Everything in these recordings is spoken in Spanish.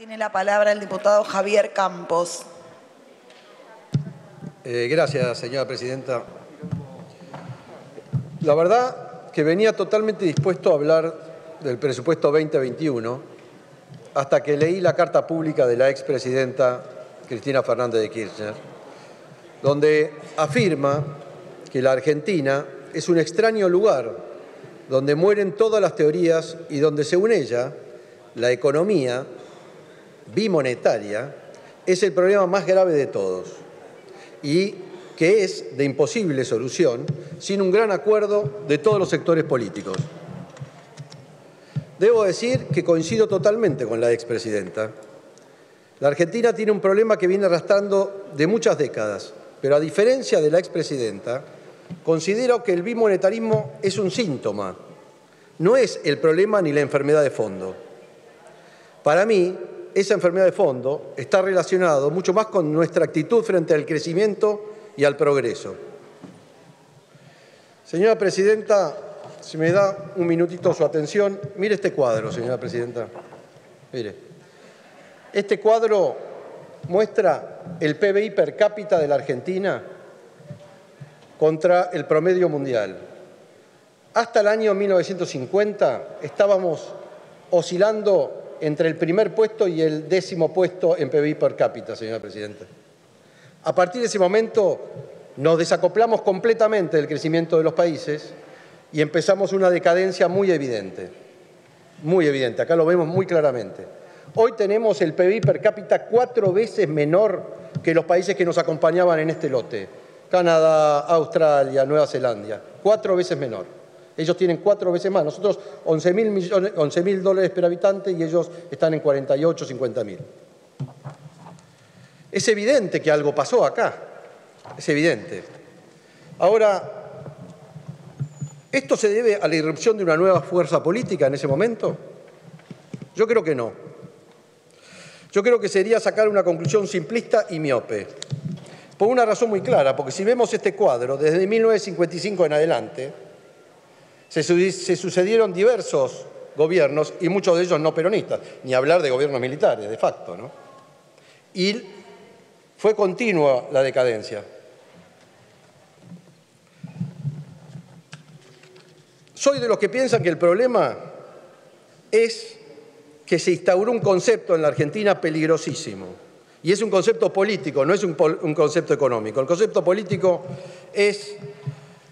Tiene la palabra el diputado Javier Campos. Eh, gracias, señora presidenta. La verdad que venía totalmente dispuesto a hablar del presupuesto 2021 hasta que leí la carta pública de la expresidenta Cristina Fernández de Kirchner, donde afirma que la Argentina es un extraño lugar donde mueren todas las teorías y donde, según ella, la economía bimonetaria es el problema más grave de todos y que es de imposible solución sin un gran acuerdo de todos los sectores políticos. Debo decir que coincido totalmente con la expresidenta. La Argentina tiene un problema que viene arrastrando de muchas décadas, pero a diferencia de la expresidenta, considero que el bimonetarismo es un síntoma, no es el problema ni la enfermedad de fondo. Para mí, esa enfermedad de fondo está relacionado mucho más con nuestra actitud frente al crecimiento y al progreso. Señora Presidenta, si me da un minutito su atención, mire este cuadro, señora Presidenta. Mire. Este cuadro muestra el PBI per cápita de la Argentina contra el promedio mundial. Hasta el año 1950 estábamos oscilando entre el primer puesto y el décimo puesto en PBI per cápita, señora Presidenta. A partir de ese momento nos desacoplamos completamente del crecimiento de los países y empezamos una decadencia muy evidente, muy evidente, acá lo vemos muy claramente. Hoy tenemos el PBI per cápita cuatro veces menor que los países que nos acompañaban en este lote, Canadá, Australia, Nueva Zelanda, cuatro veces menor. Ellos tienen cuatro veces más. Nosotros 11 mil dólares por habitante y ellos están en 48, 50 mil. Es evidente que algo pasó acá. Es evidente. Ahora, ¿esto se debe a la irrupción de una nueva fuerza política en ese momento? Yo creo que no. Yo creo que sería sacar una conclusión simplista y miope. Por una razón muy clara, porque si vemos este cuadro, desde 1955 en adelante, se, sucedieron diversos gobiernos y muchos de ellos no peronistas, ni hablar de gobiernos militares, de facto. ¿no? Y fue continua la decadencia. Soy de los que piensan que el problema es que se instauró un concepto en la Argentina peligrosísimo. Y es un concepto político, no es un, concepto económico. El concepto político es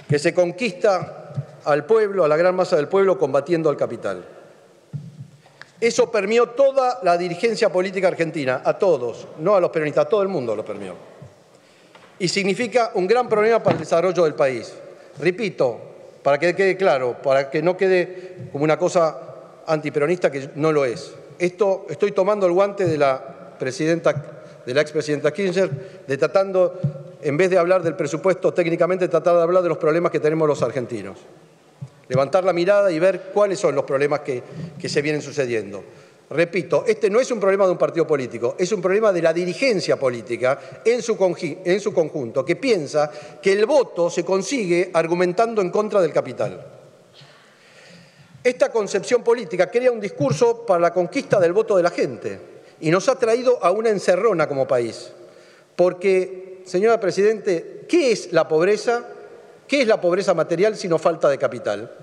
que se conquista al pueblo, a la gran masa del pueblo, combatiendo al capital. Eso permeó toda la dirigencia política argentina, a todos, no a los peronistas, a todo el mundo lo permeó. Y significa un gran problema para el desarrollo del país. Repito, para que quede claro, para que no quede como una cosa antiperonista que no lo es. Esto estoy tomando el guante de la presidenta de la expresidenta Kirchner, de tratando, en vez de hablar del presupuesto técnicamente, tratar de hablar de los problemas que tenemos los argentinos levantar la mirada y ver cuáles son los problemas que, se vienen sucediendo. Repito, este no es un problema de un partido político, es un problema de la dirigencia política en su, en su, conjunto, que piensa que el voto se consigue argumentando en contra del capital. Esta concepción política crea un discurso para la conquista del voto de la gente y nos ha traído a una encerrona como país. Porque, señora Presidente, ¿qué es la pobreza? ¿Qué es la pobreza material sino falta de capital?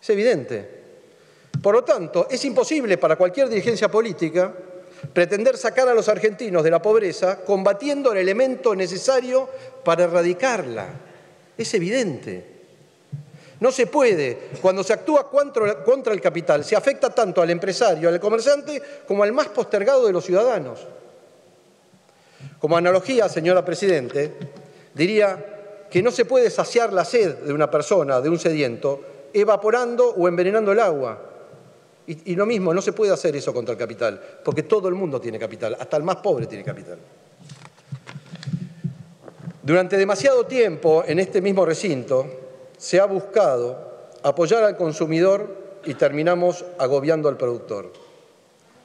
Es evidente. Por lo tanto, es imposible para cualquier dirigencia política pretender sacar a los argentinos de la pobreza combatiendo el elemento necesario para erradicarla. Es evidente. No se puede, cuando se actúa contra el capital, se afecta tanto al empresario, al comerciante, como al más postergado de los ciudadanos. Como analogía, señora Presidente, Diría que no se puede saciar la sed de una persona, de un sediento, evaporando o envenenando el agua. Y, lo mismo, no se puede hacer eso contra el capital, porque todo el mundo tiene capital, hasta el más pobre tiene capital. Durante demasiado tiempo en este mismo recinto se ha buscado apoyar al consumidor y terminamos agobiando al productor.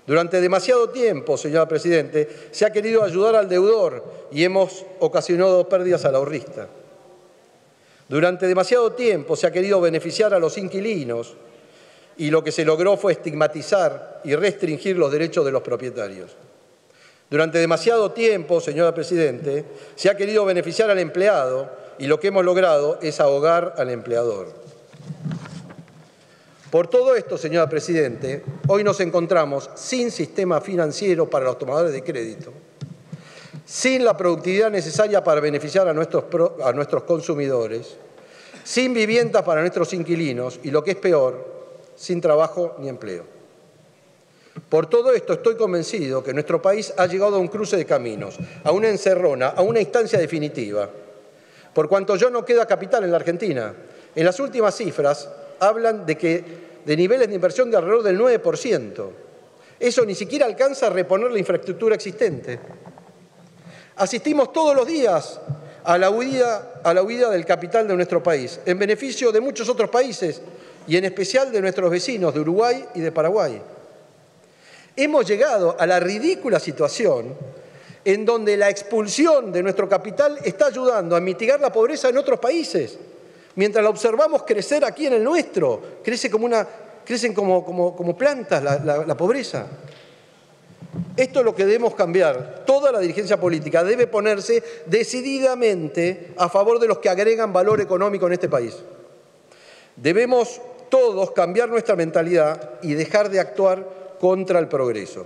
Durante demasiado tiempo, señora Presidente, se ha querido ayudar al deudor y hemos ocasionado pérdidas al ahorrista. Durante demasiado tiempo se ha querido beneficiar a los inquilinos y lo que se logró fue estigmatizar y restringir los derechos de los propietarios. Durante demasiado tiempo, señora Presidente, se ha querido beneficiar al empleado y lo que hemos logrado es ahogar al empleador. Por todo esto, señora Presidente, hoy nos encontramos sin sistema financiero para los tomadores de crédito, sin la productividad necesaria para beneficiar a nuestros, a nuestros consumidores, sin viviendas para nuestros inquilinos y, lo que es peor, sin trabajo ni empleo. Por todo esto estoy convencido que nuestro país ha llegado a un cruce de caminos, a una encerrona, a una instancia definitiva. Por cuanto ya no queda capital en la Argentina, en las últimas cifras hablan de que de niveles de inversión de alrededor del 9%. Eso ni siquiera alcanza a reponer la infraestructura existente. Asistimos todos los días a la huida, a la huida del capital de nuestro país, en beneficio de muchos otros países y en especial de nuestros vecinos de Uruguay y de Paraguay. Hemos llegado a la ridícula situación en donde la expulsión de nuestro capital está ayudando a mitigar la pobreza en otros países, mientras la observamos crecer aquí en el nuestro, crece como una, crecen como, como, plantas la, la pobreza. Esto es lo que debemos cambiar. Toda la dirigencia política debe ponerse decididamente a favor de los que agregan valor económico en este país. Debemos todos cambiar nuestra mentalidad y dejar de actuar contra el progreso.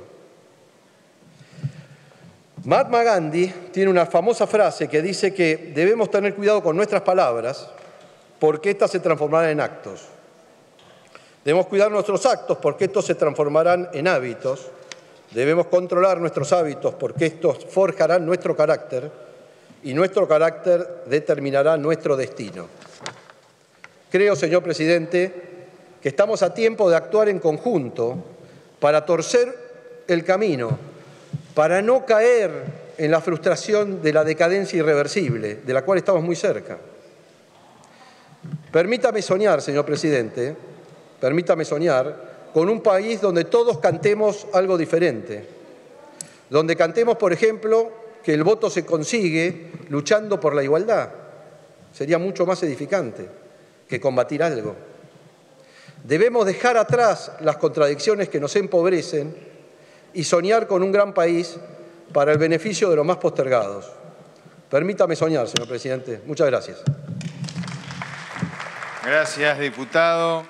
Mahatma Gandhi tiene una famosa frase que dice que debemos tener cuidado con nuestras palabras porque éstas se transformarán en actos. Debemos cuidar nuestros actos porque estos se transformarán en hábitos. Debemos controlar nuestros hábitos porque estos forjarán nuestro carácter y nuestro carácter determinará nuestro destino. Creo, señor presidente, que estamos a tiempo de actuar en conjunto para torcer el camino, para no caer en la frustración de la decadencia irreversible, de la cual estamos muy cerca. Permítame soñar, señor presidente, permítame soñar con un país donde todos cantemos algo diferente, donde cantemos, por ejemplo, que el voto se consigue luchando por la igualdad. Sería mucho más edificante que combatir algo. Debemos dejar atrás las contradicciones que nos empobrecen y soñar con un gran país para el beneficio de los más postergados. Permítame soñar, señor presidente. Muchas gracias. Gracias, diputado.